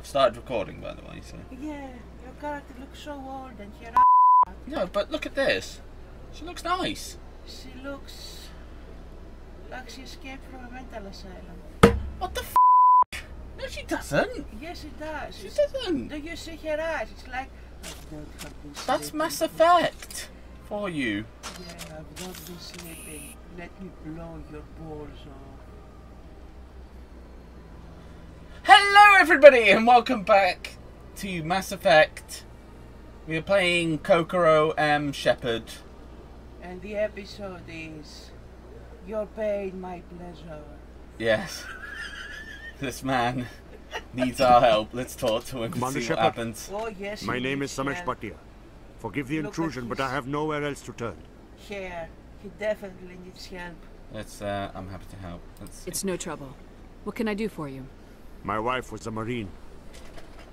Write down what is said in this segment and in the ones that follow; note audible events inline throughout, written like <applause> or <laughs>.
I've started recording, by the way, so. Yeah, your character looks so old and you're No, but look at this. She looks nice. She looks like she escaped from a mental asylum. What the f? No, she doesn't. Yes, it does. She doesn't. Do you see her eyes? It's like That's. Mass Effect for you. Yeah, I've not been sleeping. Let me blow your balls off. Hello, everybody, and welcome back to Mass Effect. We are playing Kokoro M. Shepard. And the episode is Your pain, my pleasure. Yes. <laughs> this man needs our help. Let's talk to him and Commander see what Shepard. happens. Oh, yes. My name is Samesh help. Bhatia. Forgive the Look intrusion, but I have nowhere else to turn. Here, he definitely needs help. Let's. Uh, I'm happy to help. Let's. It's no trouble. What can I do for you? My wife was a Marine.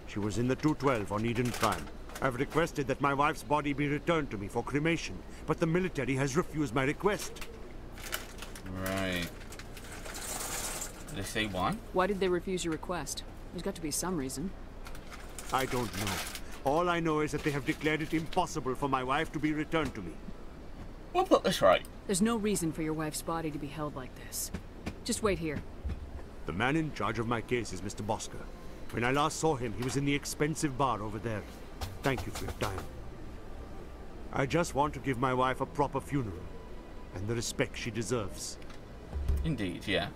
She was in the 212 on Eden Prime. I've requested that my wife's body be returned to me for cremation, but the military has refused my request. Right. Did they say why? Why did they refuse your request? There's got to be some reason. I don't know. All I know is that they have declared it impossible for my wife to be returned to me. We'll put this right. There's no reason for your wife's body to be held like this. Just wait here. The man in charge of my case is Mr. Bosker. When I last saw him, he was in the expensive bar over there. Thank you for your time. I just want to give my wife a proper funeral and the respect she deserves. Indeed, yeah.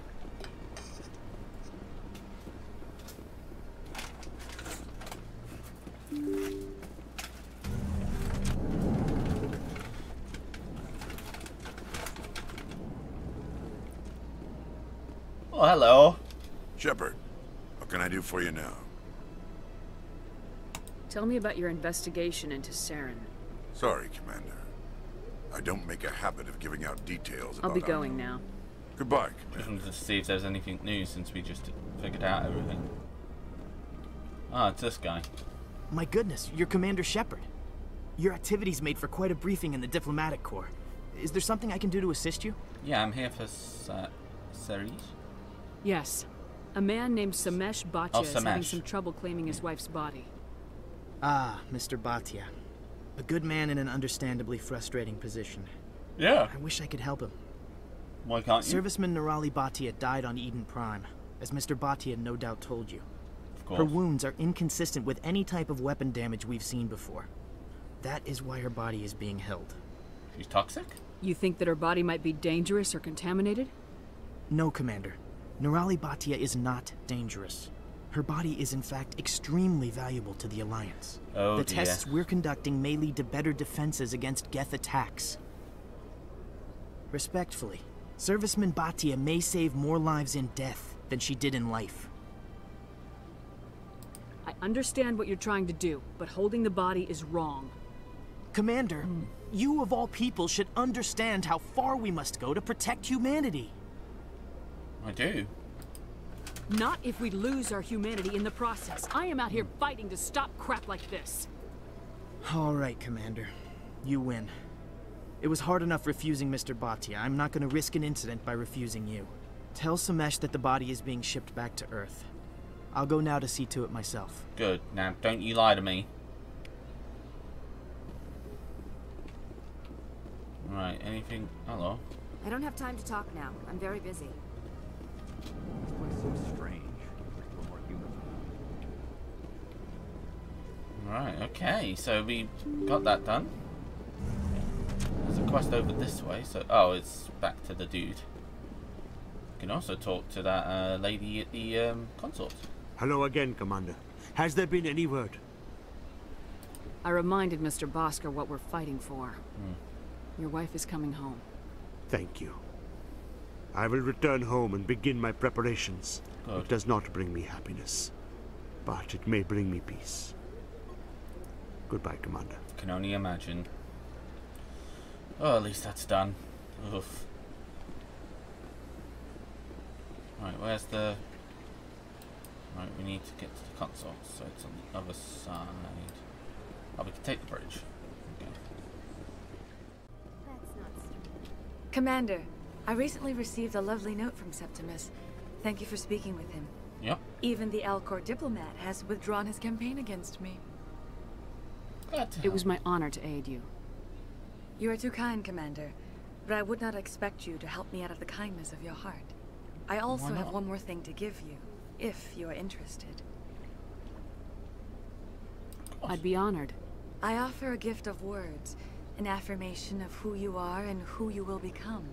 Oh, hello. Shepard, what can I do for you now? Tell me about your investigation into Saren. Sorry, Commander. I don't make a habit of giving out details I'll be going unknown- now. Goodbye, Just wanted to see if there's anything new since we just figured out everything. Ah, it's this guy. My goodness, you're Commander Shepard. Your activities made for quite a briefing in the diplomatic corps. Is there something I can do to assist you? Yeah, I'm here for Sa- Ceres. Yes. A man named Samesh Bhatia Oh, is having some trouble claiming his wife's body. Ah, Mr. Bhatia. A good man in an understandably frustrating position. Yeah. I wish I could help him. Why can't you? Serviceman Nirali Bhatia died on Eden Prime, as Mr. Bhatia no doubt told you. Of course. Her wounds are inconsistent with any type of weapon damage we've seen before. That is why her body is being held. She's toxic? You think that her body might be dangerous or contaminated? No, Commander. Nirali Bhatia is not dangerous. Her body is in fact extremely valuable to the Alliance. Oh, the dear. tests we're conducting may lead to better defenses against Geth attacks. Respectfully, Serviceman Bhatia may save more lives in death than she did in life. I understand what you're trying to do, but holding the body is wrong. Commander, hmm. you of all people should understand how far we must go to protect humanity. I do. Not if we lose our humanity in the process. I am out here fighting to stop crap like this. All right, Commander. You win. It was hard enough refusing Mr. Bhatia. I'm not going to risk an incident by refusing you. Tell Samesh that the body is being shipped back to Earth. I'll go now to see to it myself. Good. Now, don't you lie to me. Right, anything... Hello? I don't have time to talk now. I'm very busy. Right, okay, so we got that done. There's a quest over this way, so... Oh, it's back to the dude. You can also talk to that uh, lady at the um, consort. Hello again, Commander. Has there been any word? I reminded Mr. Bosker what we're fighting for. Your wife is coming home. Thank you. I will return home and begin my preparations. Good. It does not bring me happiness, but it may bring me peace. Goodbye, Commander. Can only imagine. Oh, at least that's done. Oof. Right, where's the... Right, we need to get to the console, so it's on the other side. Oh, we can take the bridge. Okay. Commander, I recently received a lovely note from Septimus. Thank you for speaking with him. Yep. Even the Elcor diplomat has withdrawn his campaign against me. Glad to It was my honor to aid you. You are too kind, Commander. But I would not expect you to help me out of the kindness of your heart. I also have one more thing to give you, if you are interested. I'd be honored. I offer a gift of words, an affirmation of who you are and who you will become.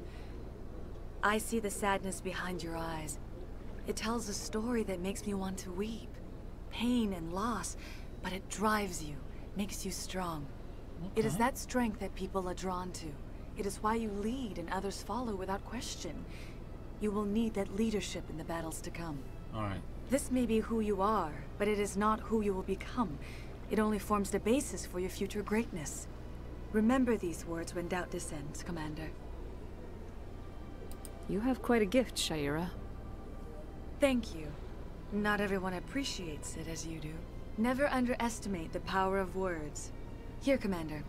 I see the sadness behind your eyes. It tells a story that makes me want to weep. Pain and loss, but it drives you, makes you strong. It is that strength that people are drawn to. It is why you lead and others follow without question. You will need that leadership in the battles to come. Alright. This may be who you are, but it is not who you will become. It only forms the basis for your future greatness. Remember these words when doubt descends, Commander. You have quite a gift, Sha'ira. Thank you. Not everyone appreciates it as you do. Never underestimate the power of words. Here, Commander.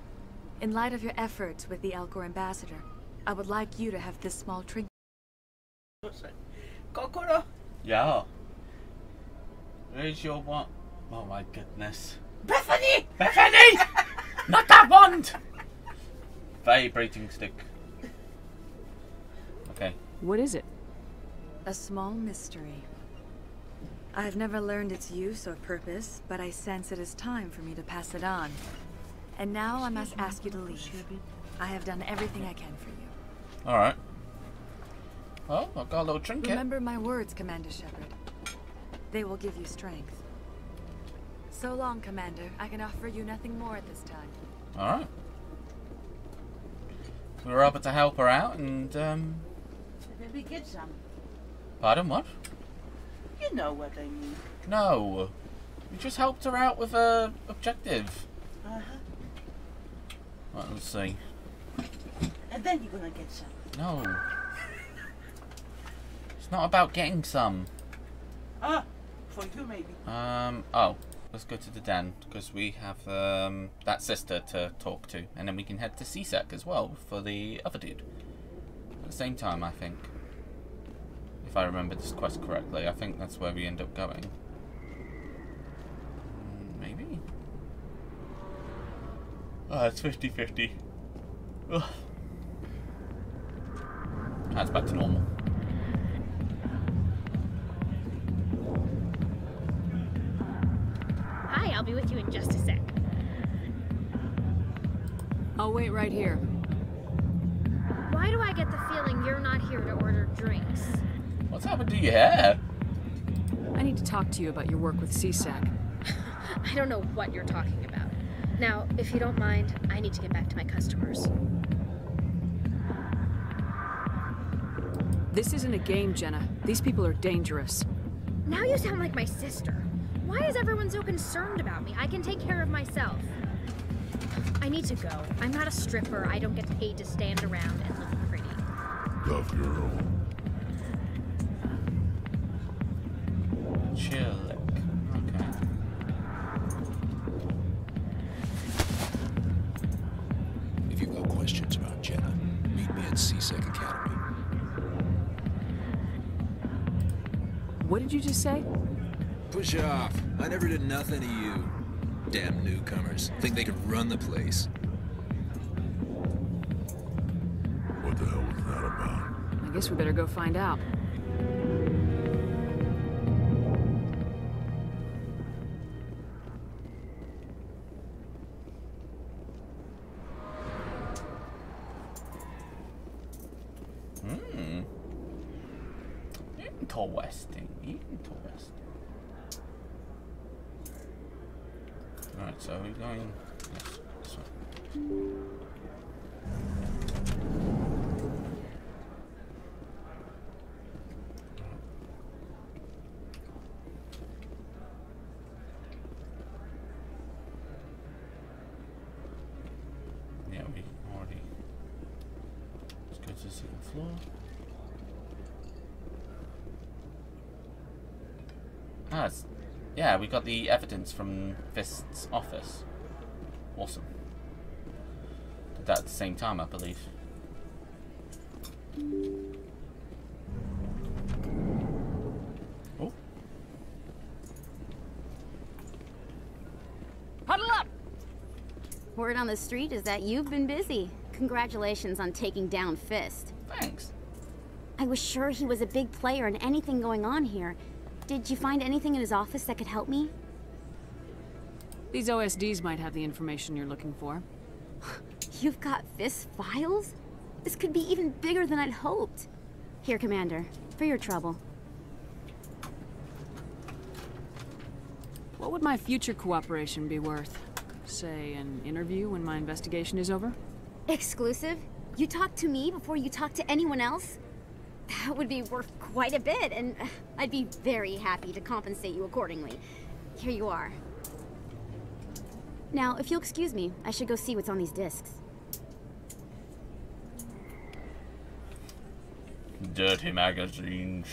In light of your efforts with the Elcor ambassador, I would like you to have this small trinket. Kokoro, Yeah. Where's your wand. Oh my goodness. Bethany! Bethany! <laughs> Not that wand! Vibrating stick. Okay. What is it? A small mystery. I have never learned its use or purpose, but I sense it is time for me to pass it on. And now I must ask you to leave. I have done everything I can for you. Alright. Oh, I've got a little trinket. Remember my words, Commander Shepard. They will give you strength. So long, Commander. I can offer you nothing more at this time. Alright. We were able to help her out and, um. Maybe get some. Pardon, what? You know what I mean. No. We just helped her out with a objective. Uh-huh. Well, let's see. And then you're gonna get some. No. It's not about getting some. Ah, for you maybe. Um, oh, let's go to the den because we have um, that sister to talk to, and then we can head to CSEC as well for the other dude. At the same time, I think. If I remember this quest correctly, I think that's where we end up going. Mm, Maybe? Oh, it's 50 50. That's back to normal. Hi, I'll be with you in just a sec. I'll wait right here. Why do I get the feeling you're not here to order drinks? What's happened to your hair? I need to talk to you about your work with CSEC. <laughs> I don't know what you're talking about. Now, if you don't mind, I need to get back to my customers. This isn't a game, Jenna. These people are dangerous. Now you sound like my sister. Why is everyone so concerned about me? I can take care of myself. I need to go. I'm not a stripper. I don't get paid to stand around and look. Tough girl. Chill. Okay. If you've got questions about Jenna, meet me at CSEC Academy. What did you just say? Push off. I never did nothing to you. Damn newcomers. Think they can run the place. I guess we better go find out. Ah, yeah, we got the evidence from Fist's office. Awesome. Did that at the same time, I believe. Oh. Huddle up! Word on the street is that you've been busy. Congratulations on taking down Fist. Thanks. I was sure he was a big player in anything going on here, did you find anything in his office that could help me? These OSDs might have the information you're looking for. <sighs> You've got this files? This could be even bigger than I'd hoped. Here, Commander, for your trouble. What would my future cooperation be worth? Say, an interview when my investigation is over? Exclusive? You talk to me before you talk to anyone else? That would be worth quite a bit, and uh, I'd be very happy to compensate you accordingly. Here you are. Now, if you'll excuse me, I should go see what's on these discs. Dirty magazines.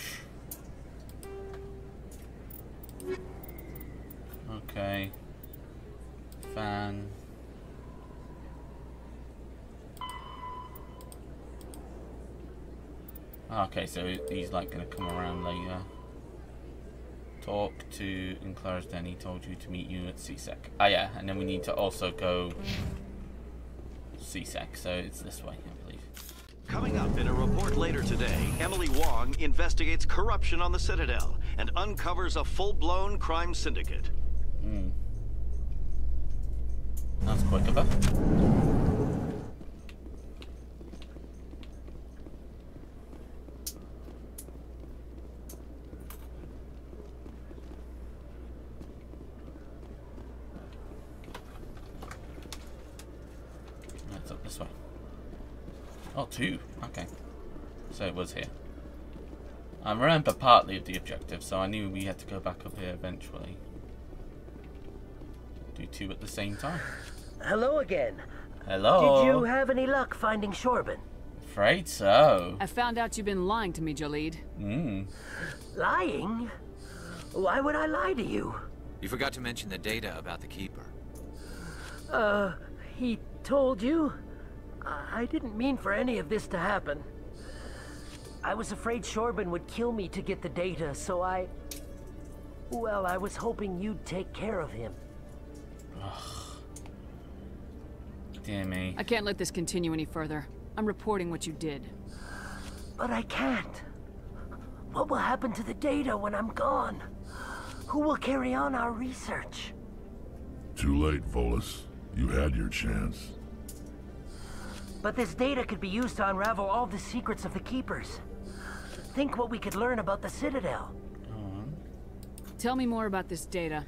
Okay. Fan. Okay, so he's like gonna come around later. Talk to Enclosed then he told you to meet you at CSEC. Ah yeah, and then we need to also go CSEC, so it's this way, I believe. Coming up in a report later today, Emily Wong investigates corruption on the Citadel and uncovers a full-blown crime syndicate. Hmm. That's quick of her. That's up this way. Oh, two. Okay. So it was here. I remember partly of the objective, so I knew we had to go back up here eventually. Do two at the same time. Hello again. Hello. Did you have any luck finding Chorban? Afraid so. I found out you've been lying to me, Jahleed. Hmm. Lying? Why would I lie to you? You forgot to mention the data about the Keeper. Uh, he told you? I I didn't mean for any of this to happen. I was afraid Chorban would kill me to get the data, so I... Well, I was hoping you'd take care of him. Ugh. Damn me. I can't let this continue any further. I'm reporting what you did. But I can't. What will happen to the data when I'm gone? Who will carry on our research? Too late, Volus. You had your chance. But this data could be used to unravel all the secrets of the Keepers. Think what we could learn about the Citadel. Tell me more about this data.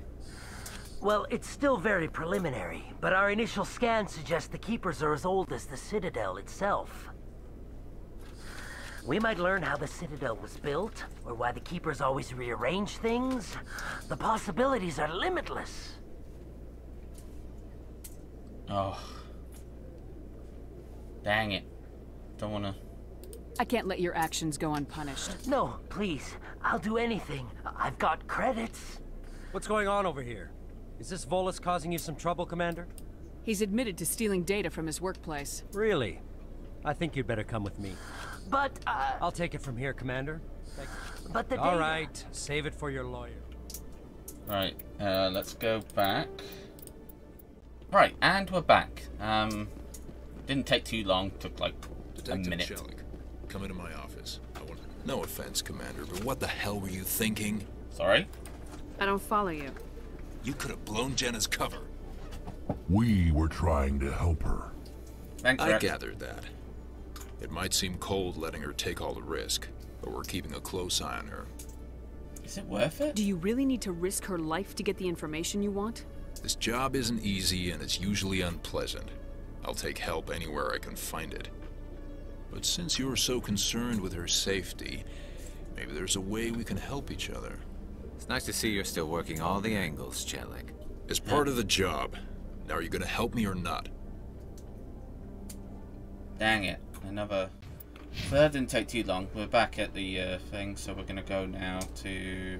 Well, it's still very preliminary, but our initial scans suggest the Keepers are as old as the Citadel itself. We might learn how the Citadel was built, or why the Keepers always rearrange things. The possibilities are limitless. Oh. Dang it. Don't wanna. I can't let your actions go unpunished. No, please. I'll do anything. I've got credits. What's going on over here? Is this Volus causing you some trouble, Commander? He's admitted to stealing data from his workplace. Really? I think you'd better come with me. But, uh... I'll take it from here, Commander. Thank you. But the All data... right, save it for your lawyer. Right, uh, let's go back. Right, and we're back. Um, didn't take too long. Took like Detective a minute. Chellick, come into my office. I want. No offense, Commander, but what the hell were you thinking? Sorry. I don't follow you. You could have blown Jenna's cover. We were trying to help her. Thanks, I gathered that. It might seem cold letting her take all the risk, but we're keeping a close eye on her. Is it worth it? Do you really need to risk her life to get the information you want? This job isn't easy and it's usually unpleasant. I'll take help anywhere I can find it. But since you're so concerned with her safety, maybe there's a way we can help each other. It's nice to see you're still working all the angles, Chellick. As part of the job. Now, are you gonna help me or not? Dang it. Another. So that didn't take too long. We're back at the uh, thing, so we're gonna go now to.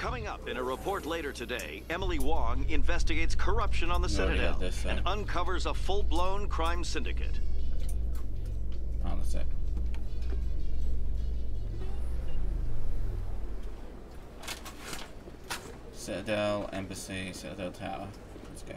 Coming up in a report later today, Emily Wong investigates corruption on the Citadel this, uh, and uncovers a full-blown crime syndicate. Oh, that's it. Citadel, Embassy, Citadel Tower. Let's go.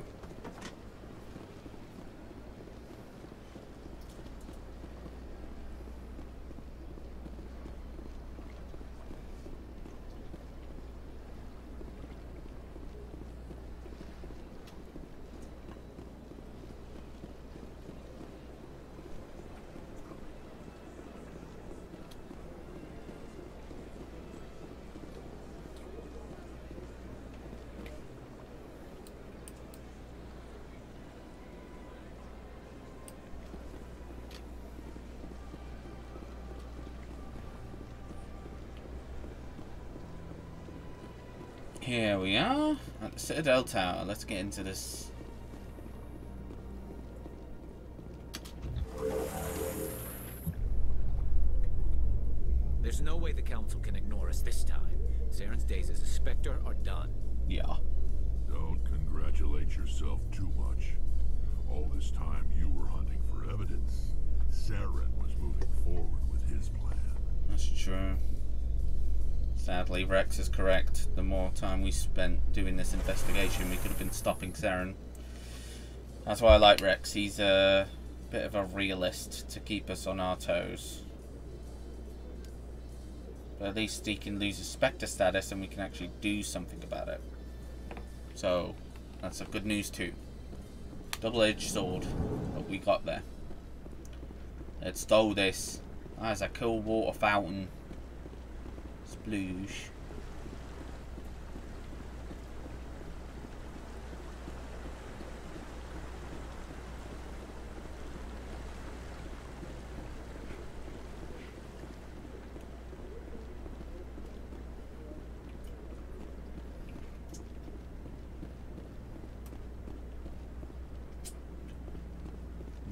Here we are at the Citadel Tower. Let's get into this. Time we spent doing this investigation, we could have been stopping Saren. That's why I like Wrex. He's a bit of a realist to keep us on our toes. But at least he can lose his Spectre status and we can actually do something about it. So, that's a good news too. Double-edged sword, but we got there. Let's do this. There's a cool water fountain. Sploosh.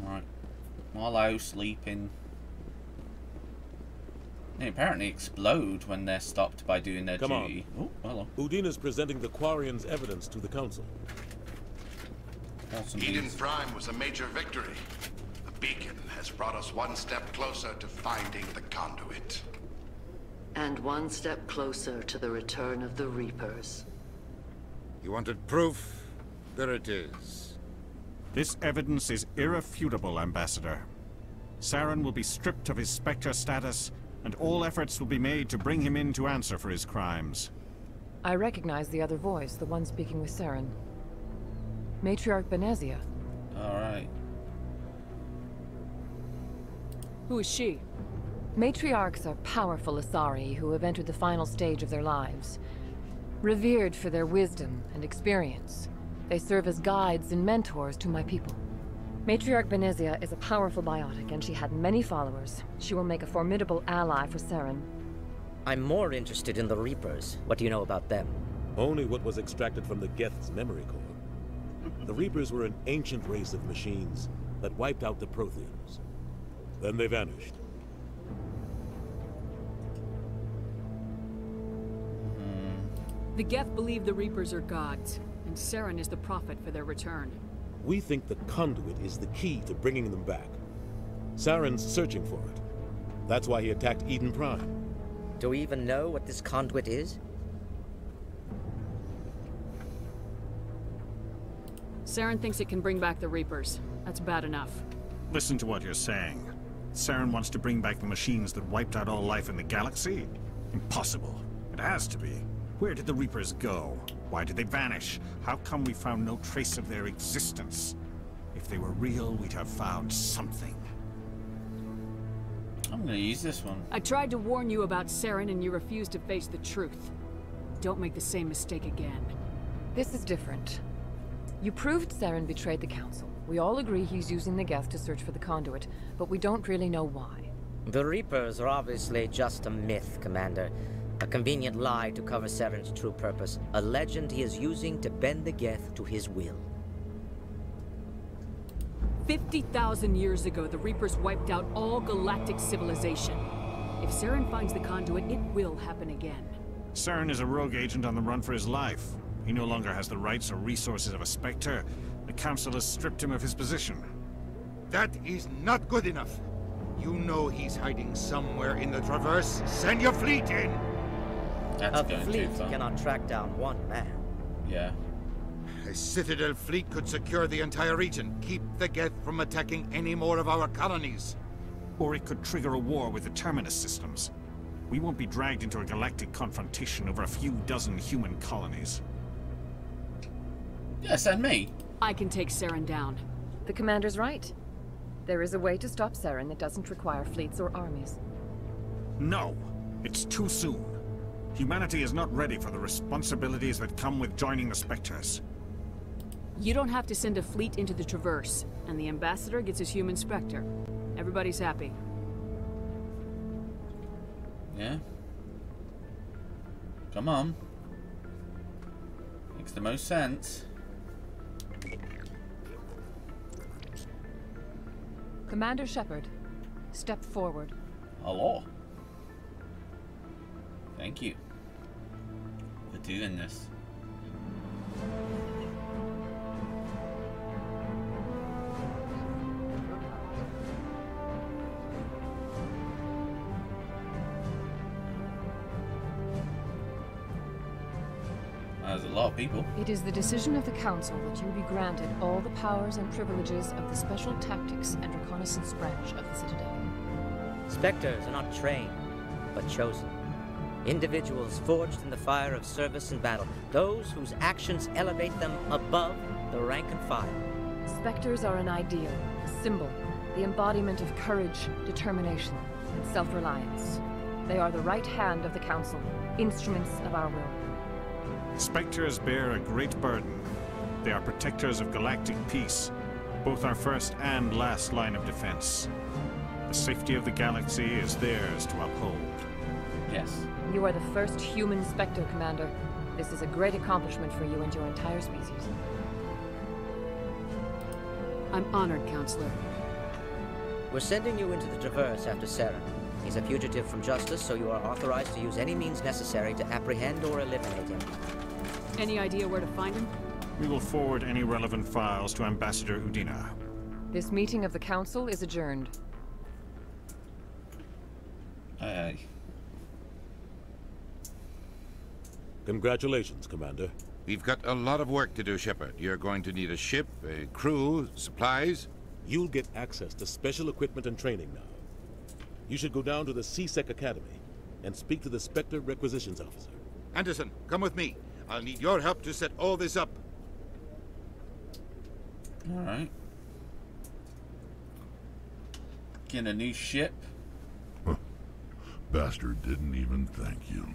Right. Marlowe sleeping. They apparently explode when they're stopped by doing their Come duty. on. Oh, hello. Uh, Udina's presenting the Quarians' evidence to the Council. Awesome Eden Prime was a major victory. The beacon has brought us one step closer to finding the conduit. And one step closer to the return of the Reapers. You wanted proof? There it is. This evidence is irrefutable, Ambassador. Saren will be stripped of his Spectre status, and all efforts will be made to bring him in to answer for his crimes. I recognize the other voice, the one speaking with Saren. Matriarch Benezia. Alright. Who is she? Matriarchs are powerful Asari who have entered the final stage of their lives. Revered for their wisdom and experience, they serve as guides and mentors to my people. Matriarch Benezia is a powerful biotic, and she had many followers. She will make a formidable ally for Saren. I'm more interested in the Reapers. What do you know about them? Only what was extracted from the Geth's memory core. The Reapers were an ancient race of machines that wiped out the Protheans. Then they vanished. Hmm. The Geth believe the Reapers are gods, and Saren is the prophet for their return. We think the conduit is the key to bringing them back. Saren's searching for it. That's why he attacked Eden Prime. Do we even know what this conduit is? Saren thinks it can bring back the Reapers. That's bad enough. Listen to what you're saying. Saren wants to bring back the machines that wiped out all life in the galaxy? Impossible. It has to be. Where did the Reapers go? Why did they vanish? How come we found no trace of their existence? If they were real, we'd have found something. I'm gonna use this one. I tried to warn you about Saren and you refused to face the truth. Don't make the same mistake again. This is different. You proved Saren betrayed the Council. We all agree he's using the Geth to search for the conduit, but we don't really know why. The Reapers are obviously just a myth, Commander. A convenient lie to cover Saren's true purpose. A legend he is using to bend the Geth to his will. 50,000 years ago, the Reapers wiped out all galactic civilization. If Saren finds the conduit, it will happen again. Saren is a rogue agent on the run for his life. He no longer has the rights or resources of a Spectre. The Council has stripped him of his position. That is not good enough. You know he's hiding somewhere in the Traverse. Send your fleet in! That's a going fleet too far. cannot track down one man. Yeah. A Citadel fleet could secure the entire region, keep the Geth from attacking any more of our colonies. Or it could trigger a war with the Terminus systems. We won't be dragged into a galactic confrontation over a few dozen human colonies. Yes, and me. I can take Saren down. The Commander's right. There is a way to stop Saren that doesn't require fleets or armies. No! It's too soon. Humanity is not ready for the responsibilities that come with joining the Spectres. You don't have to send a fleet into the Traverse, and the Ambassador gets his human Spectre. Everybody's happy. Yeah. Come on. Makes the most sense. Commander Shepard, step forward. Hello. Thank you for doing this. There's a lot of people. It is the decision of the Council that you be granted all the powers and privileges of the Special Tactics and Reconnaissance Branch of the Citadel. Spectres are not trained, but chosen. Individuals forged in the fire of service and battle. Those whose actions elevate them above the rank and file. Spectres are an ideal, a symbol, the embodiment of courage, determination, and self-reliance. They are the right hand of the Council, instruments of our will. Spectres bear a great burden. They are protectors of galactic peace, both our first and last line of defense. The safety of the galaxy is theirs to uphold. Yes. You are the first human Spectre, Commander. This is a great accomplishment for you and your entire species. I'm honored, Councilor. We're sending you into the Traverse after Saren. He's a fugitive from justice, so you are authorized to use any means necessary to apprehend or eliminate him. Any idea where to find him? We will forward any relevant files to Ambassador Udina. This meeting of the Council is adjourned. Aye. Congratulations, Commander. We've got a lot of work to do, Shepard. You're going to need a ship, a crew, supplies. You'll get access to special equipment and training now. You should go down to the CSEC Academy and speak to the Spectre Requisitions Officer. Anderson, come with me. I'll need your help to set all this up. Alright. Get a new ship. Bastard didn't even thank you.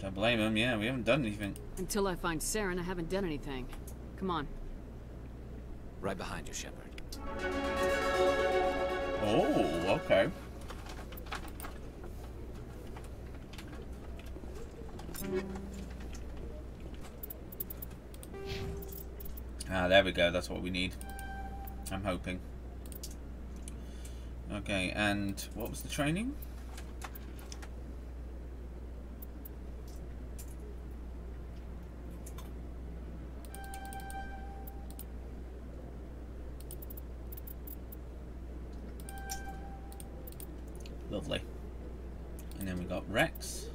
Don't blame him, yeah, we haven't done anything. Until I find Saren, I haven't done anything. Come on. Right behind you, Shepard. Oh, okay. Ah, there we go. That's what we need. I'm hoping. Okay, and what was the training? Lovely. And then we got Wrex.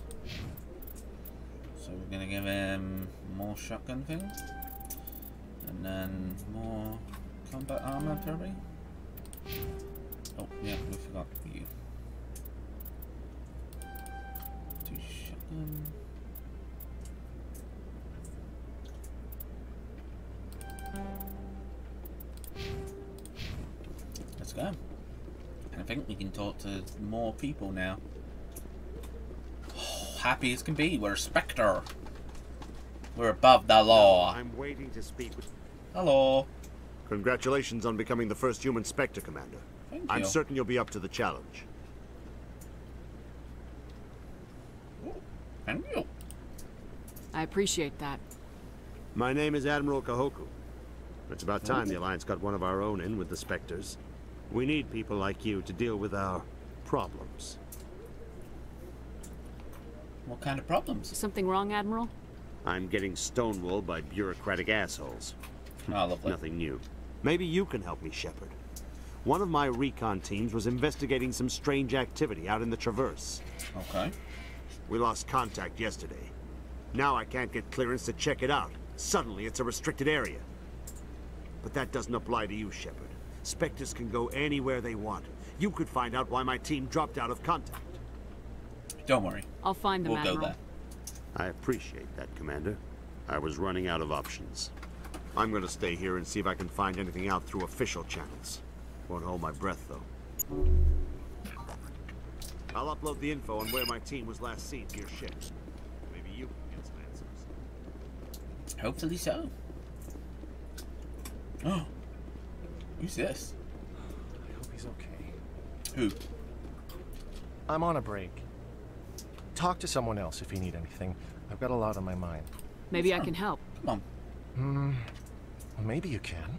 So we're gonna give him things. And then more combat armor probably. Oh yeah, we forgot you. Two shotgun. Let's go. And I think we can talk to more people now. Oh, happy as can be. We're a Spectre. We're above the law. I'm waiting to speak with. Hello. Congratulations on becoming the first human Spectre, Commander. Thank I'm you. certain you'll be up to the challenge. Thank you. I appreciate that. My name is Admiral Kahoku. It's about time the Alliance got one of our own in with the Spectres. We need people like you to deal with our problems. What kind of problems? Something wrong, Admiral? I'm getting stonewalled by bureaucratic assholes. Ah, lovely. Nothing new. Maybe you can help me, Shepard. One of my recon teams was investigating some strange activity out in the Traverse. Okay. We lost contact yesterday. Now I can't get clearance to check it out. Suddenly it's a restricted area. But that doesn't apply to you, Shepard. Spectres can go anywhere they want. You could find out why my team dropped out of contact. Don't worry. I'll find them, We'll go there. I appreciate that, Commander. I was running out of options. I'm gonna stay here and see if I can find anything out through official channels. Won't hold my breath, though. I'll upload the info on where my team was last seen to your ship. Maybe you can get some answers. Hopefully so. Oh. Who's this? I hope he's okay. Who? I'm on a break. Talk to someone else if you need anything. I've got a lot on my mind. Maybe I can help. Come on. Hmm. Maybe you can.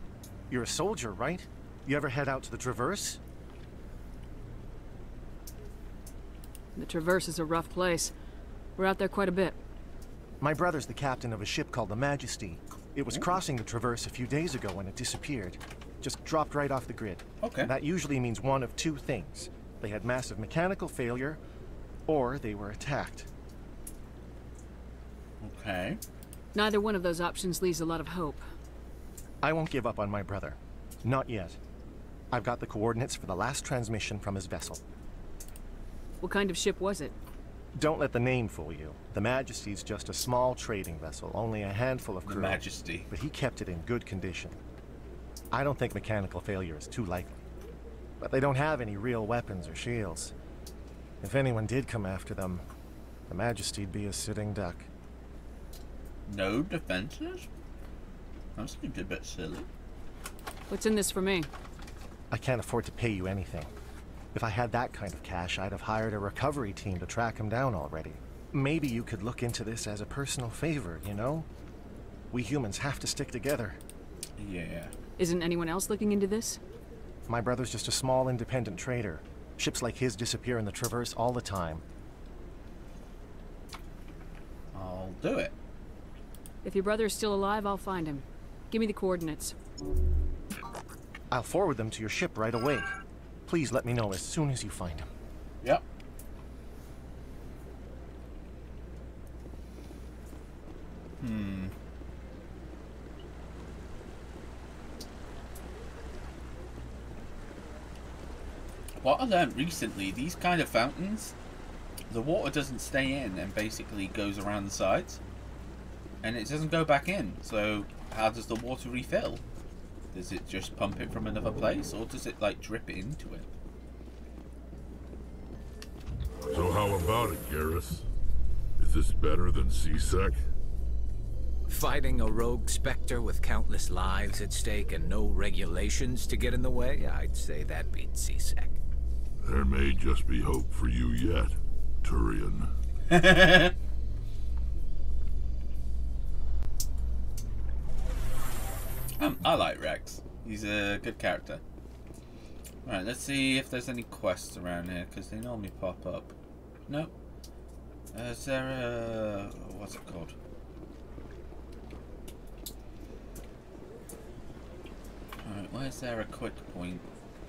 You're a soldier, right? You ever head out to the Traverse? The Traverse is a rough place. We're out there quite a bit. My brother's the captain of a ship called the Majesty. It was crossing the Traverse a few days ago when it disappeared. Just dropped right off the grid. Okay. And that usually means one of two things. They had massive mechanical failure, or they were attacked. Okay. Neither one of those options leaves a lot of hope. I won't give up on my brother. Not yet. I've got the coordinates for the last transmission from his vessel. What kind of ship was it? Don't let the name fool you. The Majesty's just a small trading vessel, only a handful of The crew. Majesty. But he kept it in good condition. I don't think mechanical failure is too likely. But they don't have any real weapons or shields. If anyone did come after them, the Majesty'd be a sitting duck. No defenses? That seems a bit silly. What's in this for me? I can't afford to pay you anything. If I had that kind of cash, I'd have hired a recovery team to track him down already. Maybe you could look into this as a personal favor, you know? We humans have to stick together. Yeah. Isn't anyone else looking into this? My brother's just a small independent trader. Ships like his disappear in the Traverse all the time. I'll do it. If your brother is still alive, I'll find him. Give me the coordinates. I'll forward them to your ship right away. Please let me know as soon as you find him. Yep. Hmm. What I learned recently, these kind of fountains, the water doesn't stay in and basically goes around the sides. And it doesn't go back in. So how does the water refill? Does it just pump it from another place or does it like drip into it? So how about it, Garrus? Is this better than CSEC? Fighting a rogue Spectre with countless lives at stake and no regulations to get in the way? I'd say that beats CSEC. There may just be hope for you yet, Turian. <laughs> Um, I like Wrex. He's a good character. Alright, let's see if there's any quests around here, because they normally pop up. Nope. Uh, is there a... what's it called? Alright, where's there a quick point?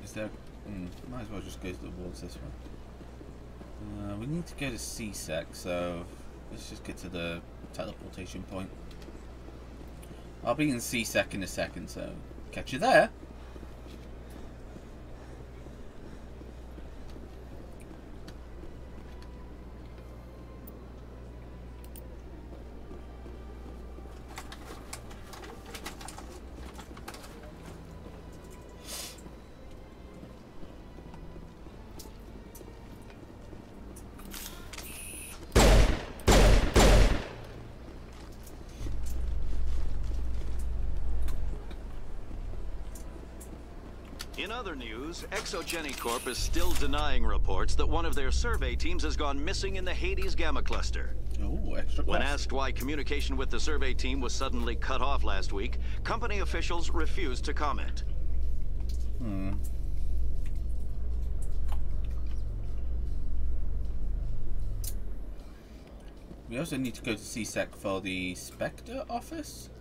Is there... Hmm, might as well just go towards this one. Uh, we need to go to CSEC, so let's just get to the teleportation point. I'll be in CSEC in a second, so catch you there. In other news, Exogeny Corp is still denying reports that one of their survey teams has gone missing in the Hades Gamma Cluster. Ooh, extra When asked why communication with the survey team was suddenly cut off last week, company officials refused to comment. Hmm. We also need to go to CSEC for the Spectre office.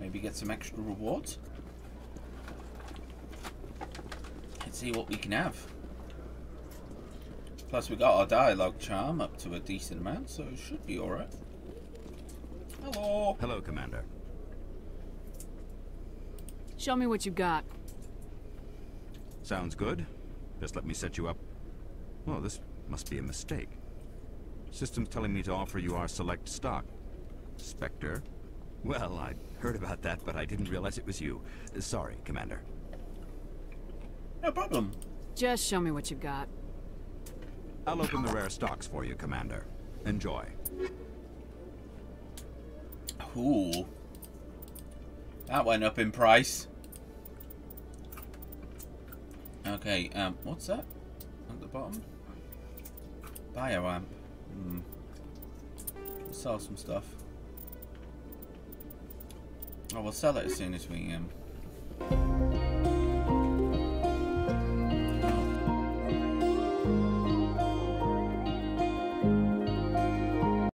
Maybe get some extra rewards. Let's see what we can have. Plus we got our dialogue charm up to a decent amount, so it should be alright. Hello. Hello, Commander. Show me what you got. Sounds good. Just let me set you up. Well, this must be a mistake. System's telling me to offer you our select stock. Spectre? Well, I'd heard about that, but I didn't realize it was you. Sorry, Commander. No problem. Just show me what you've got. I'll open the rare stocks for you, Commander. Enjoy. Ooh. That went up in price. Okay, um, what's that? At the bottom? Bioamp. Hmm. sell some stuff. Oh, we'll sell it as soon as we um,